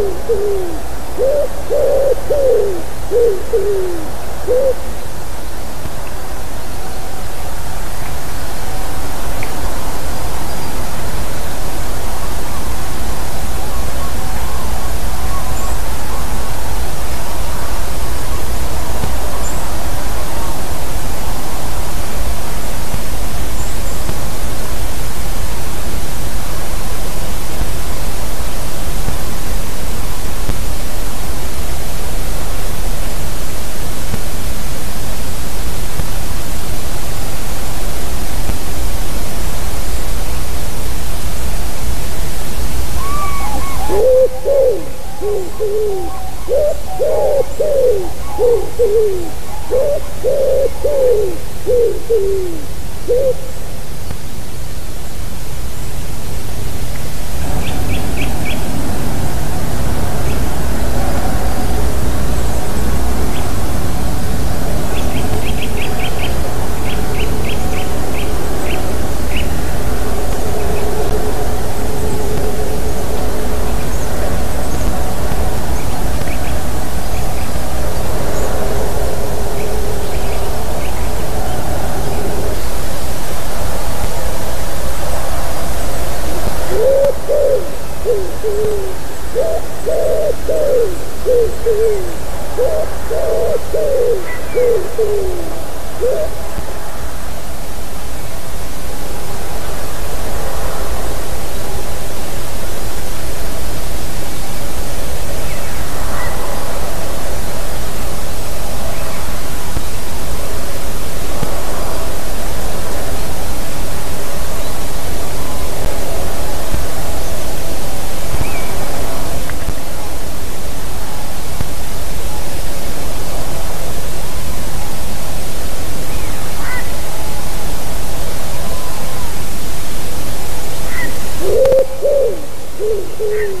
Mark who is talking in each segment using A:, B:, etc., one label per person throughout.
A: Woo! Thank you. Yeah. Woo!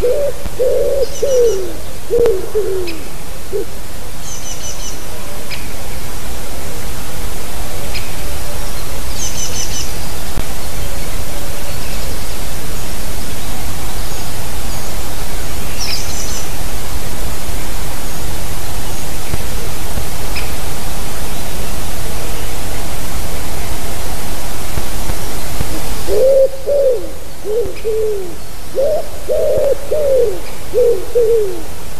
A: Hoo hoo hoo hoo hoo hoo hoo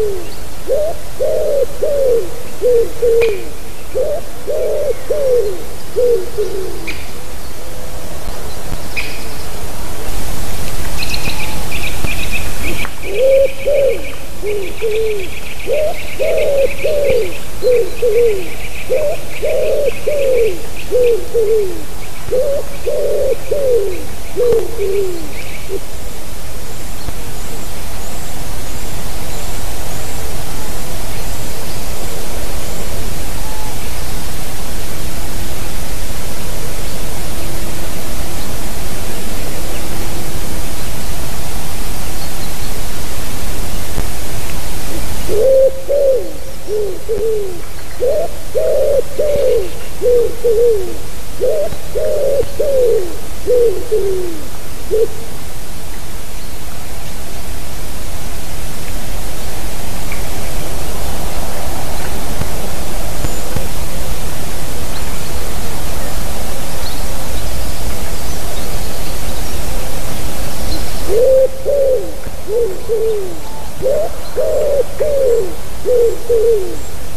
A: Woo! Woo!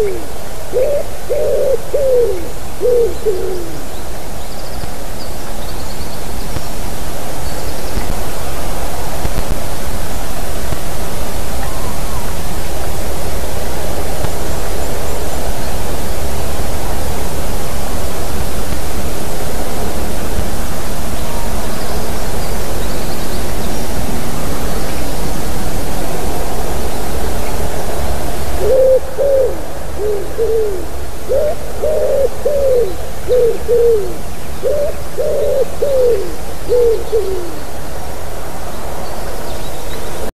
A: Woo! Thank you.